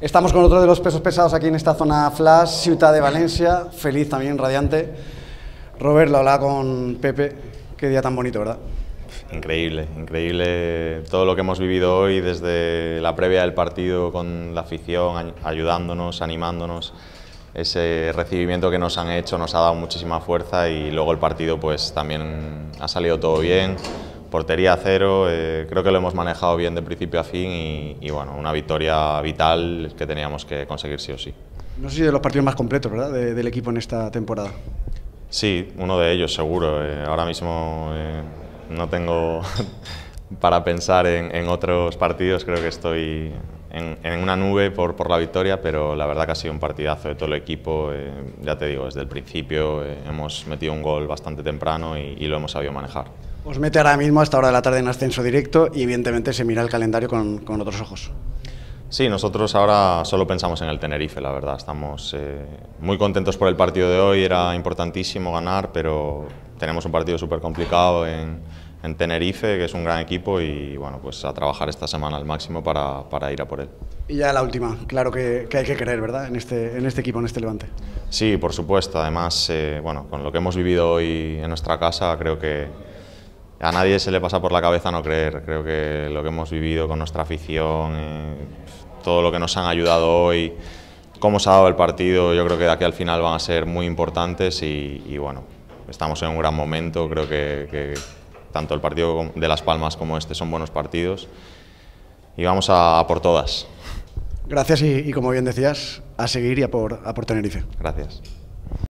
Estamos con otro de los pesos pesados aquí en esta zona flash, Ciudad de Valencia, feliz también, radiante. Robert, lo hablaba con Pepe, qué día tan bonito, ¿verdad? Increíble, increíble todo lo que hemos vivido hoy desde la previa del partido con la afición, ayudándonos, animándonos. Ese recibimiento que nos han hecho nos ha dado muchísima fuerza y luego el partido pues también ha salido todo bien, portería cero, eh, creo que lo hemos manejado bien de principio a fin y, bueno, una victoria vital que teníamos que conseguir sí o sí. No sé si de los partidos más completos ¿verdad? del equipo en esta temporada. Sí, uno de ellos seguro. Eh, ahora mismo eh, no tengo para pensar en, otros partidos, creo que estoy en, una nube por, por, la victoria, pero la verdad que ha sido un partidazo de todo el equipo, eh, ya te digo, desde el principio eh, hemos metido un gol bastante temprano y, lo hemos sabido manejar. Os mete ahora mismo a esta hora de la tarde en ascenso directo y evidentemente se mira el calendario con, con otros ojos. Sí, nosotros ahora solo pensamos en el Tenerife, la verdad. Estamos eh, muy contentos por el partido de hoy, era importantísimo ganar, pero tenemos un partido súper complicado en, en Tenerife, que es un gran equipo y bueno, pues a trabajar esta semana al máximo para, para ir a por él. Y ya la última, claro que, que, hay que creer, ¿verdad? En este, en este equipo, en este Levante. Sí, por supuesto. Además, eh, bueno, con lo que hemos vivido hoy en nuestra casa, creo que a nadie se le pasa por la cabeza no creer. Creo que lo que hemos vivido con nuestra afición, eh, todo lo que nos han ayudado hoy, cómo se ha dado el partido, yo creo que de aquí al final van a ser muy importantes y, y bueno, estamos en un gran momento. Creo que, que tanto el partido de Las Palmas como este son buenos partidos y vamos a, por todas. Gracias y, como bien decías, a seguir y a por, a por Tenerife. Gracias.